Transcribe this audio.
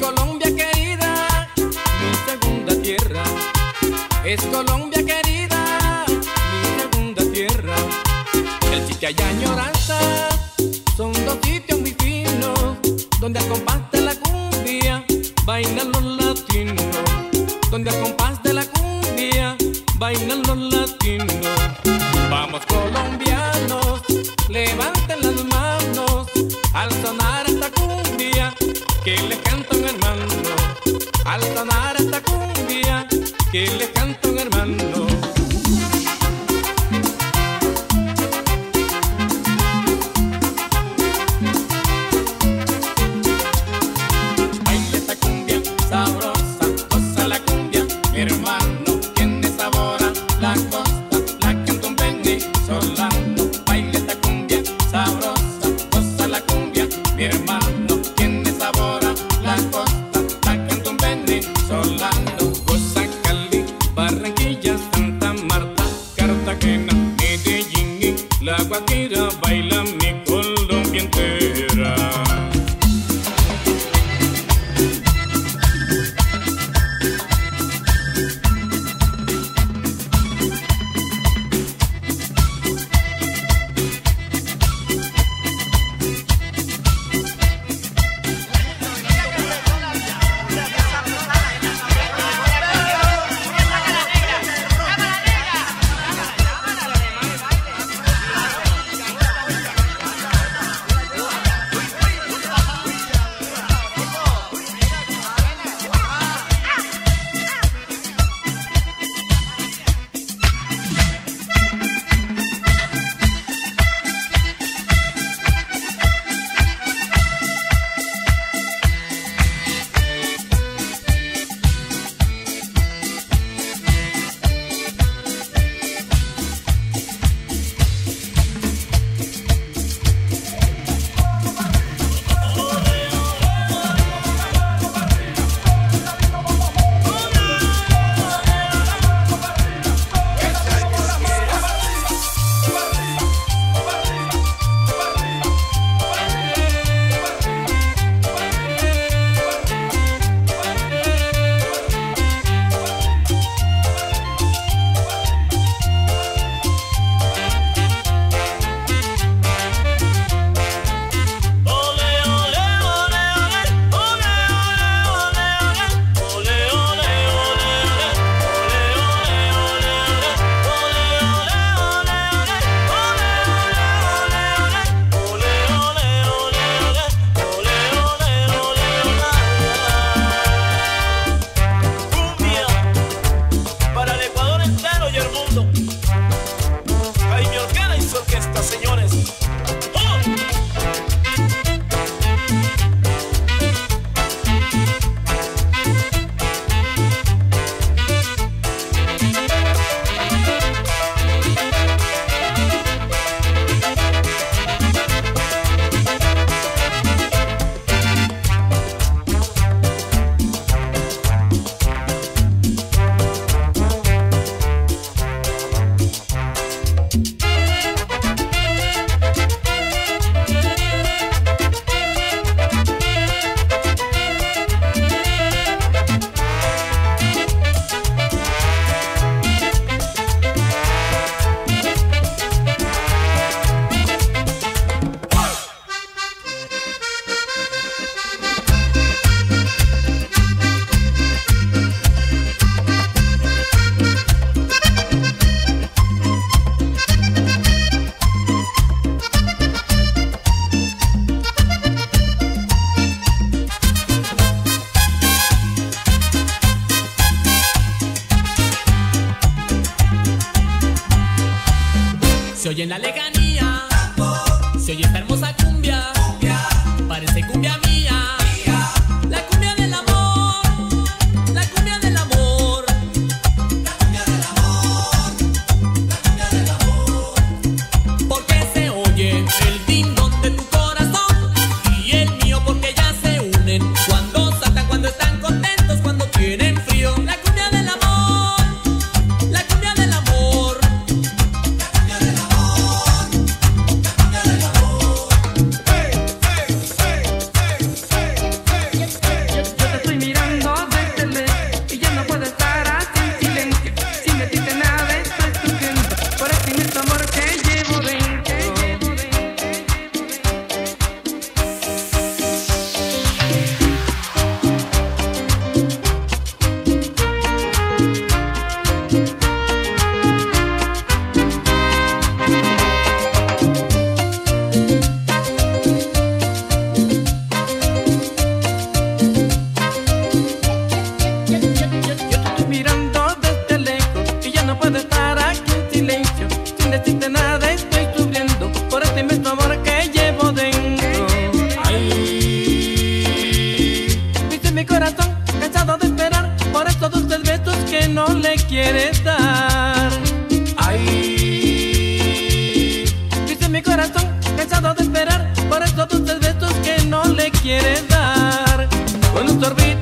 Colombia querida, mi segunda tierra. Es Colombia querida, mi segunda tierra. El sitio y añoranza son dos sitios muy finos, donde al la cumbia bailan los latinos. Donde al compás de la cumbia bailan los latinos. Vamos colombianos, levanten las manos al sonar esta cumbia que les canta Quiere dar. Ay, dice mi corazón, cansado de esperar por estos dulces besos que no le quieres dar. Con un sorbito.